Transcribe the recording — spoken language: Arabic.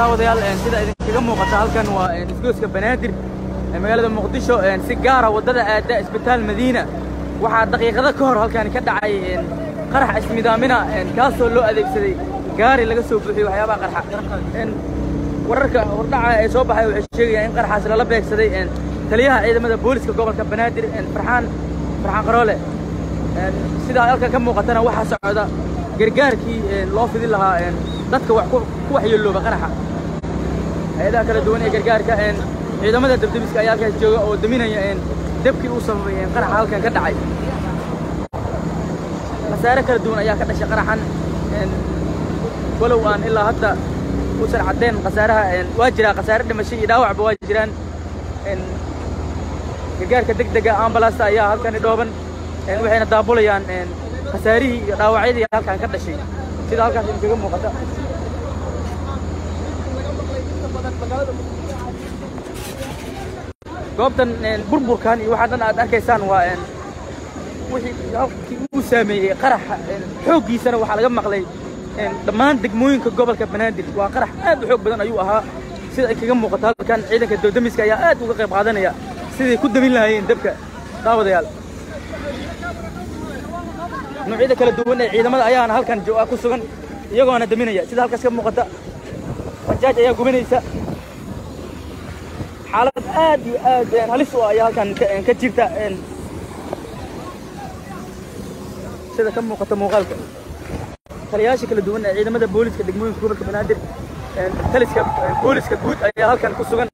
قاوديال إن سيدا أنا كيغا موقتا أنا وا إن أنا بنادر إن أنا مقدشو إن أنا ودادا ادا أنا مدينة. وحا أنا دا كور أنا كدعا إن قرح أنا دامنا إن كاسو اللو أنا سدي. قاري أنا سوبوحي وحيا أنا قرحا إن أنا وردعا ايسوبا أنا عشيغي إن قرحا سلالا أنا سدي. إن تليها ايدا أنا بوليس كا أنا كبنادر إن فرحان أنا قرولي إن سيدا أنا كم موقتنا أنا سعودا غير أنا كي لو في أنا لها إن دتك وحكو وحي اللو أ hay-adaha kala duwan ee gargaarka ciidamada dabdemiska ayaa halkaas jooga oo daminaya debkii uu sababay qaraxa halkan ka dhacay khasaare kala duwan ayaa ka dhashay qaraxan walow aan ilaa hadda uusan caddayn khasaaraha waa jiraa khasaare dhimasho iyo dhaawacba waa jiraan gargaarka deg dega ambalaasta ayaa halkani dhooban waxayna daabulayaan khasaarihii iyo dhaawacyadii halkan ka dhashay sida halkaas idinkaga muuqata goobtan burburkan iyo waxaa dhan aad arkaysaan waa wixii halkii uu saameeyey qaraxa xooggiisana waxaa laga maqlay dhammaan degmooyinka gobolka banaadir waa qarax aad u xoog badan ayuu ahaa sida ay kaga muuqato halkan ciidanka dowdamiska ayaa aad uga qayb qaadanaya siday ku damin lahaayeen dabka daawadayaal noocyada kala duwan ee ciidamada ayaana halkan ku sugan iyagoona daminaya sida halkaas ka muuqata bajaaj ayaa gubanaysa حالات آد آد يعني هل سوى أيها كان ك إن كتير تأن يعني شذا كم وقت مو غلط. خلي هاش كل دون عيد ما دبوليس كده مو يكبر كبنادر ثلث يعني كبوليس كبوت أيها كان كسران